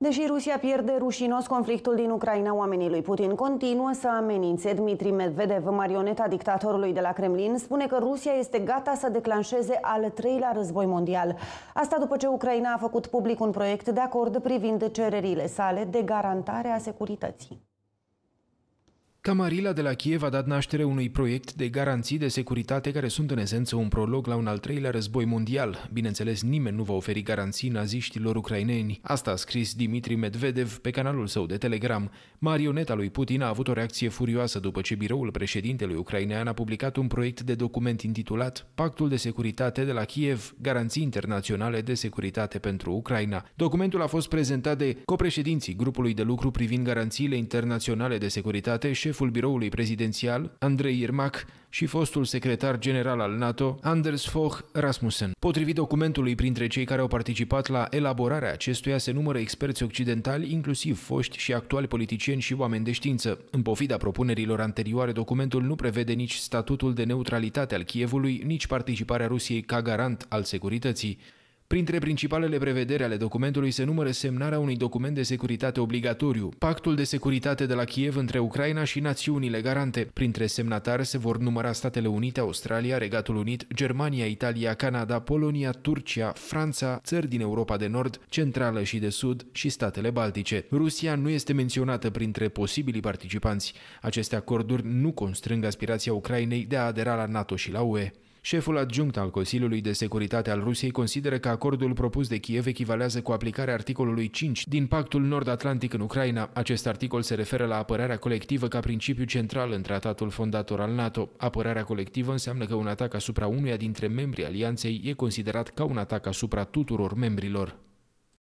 Deși Rusia pierde rușinos conflictul din Ucraina, oamenii lui Putin continuă să amenințe. Dmitri Medvedev, marioneta dictatorului de la Kremlin, spune că Rusia este gata să declanșeze al treilea război mondial. Asta după ce Ucraina a făcut public un proiect de acord privind cererile sale de garantare a securității. Camarila de la Kiev a dat naștere unui proiect de garanții de securitate care sunt în esență un prolog la un al treilea război mondial. Bineînțeles, nimeni nu va oferi garanții naziștilor ucraineni. Asta a scris Dimitri Medvedev pe canalul său de Telegram. Marioneta lui Putin a avut o reacție furioasă după ce biroul președintelui ucrainean a publicat un proiect de document intitulat Pactul de securitate de la Kiev, garanții internaționale de securitate pentru Ucraina. Documentul a fost prezentat de copreședinții grupului de lucru privind garanțiile internaționale de securitate, șef șeful biroului prezidențial, Andrei Irmac, și fostul secretar general al NATO, Anders Fogh Rasmussen. Potrivit documentului, printre cei care au participat la elaborarea acestuia se numără experți occidentali, inclusiv foști și actuali politicieni și oameni de știință. În pofida propunerilor anterioare, documentul nu prevede nici statutul de neutralitate al Kievului, nici participarea Rusiei ca garant al securității. Printre principalele prevederi ale documentului se numără semnarea unui document de securitate obligatoriu, pactul de securitate de la Kiev între Ucraina și națiunile garante. Printre semnatari se vor număra Statele Unite, Australia, Regatul Unit, Germania, Italia, Canada, Polonia, Turcia, Franța, țări din Europa de Nord, Centrală și de Sud și statele Baltice. Rusia nu este menționată printre posibilii participanți. Aceste acorduri nu constrâng aspirația Ucrainei de a adera la NATO și la UE. Șeful adjunct al Consiliului de Securitate al Rusiei consideră că acordul propus de Kiev echivalează cu aplicarea articolului 5 din Pactul Nord-Atlantic în Ucraina. Acest articol se referă la apărarea colectivă ca principiu central în tratatul fondator al NATO. Apărarea colectivă înseamnă că un atac asupra unuia dintre membrii alianței e considerat ca un atac asupra tuturor membrilor.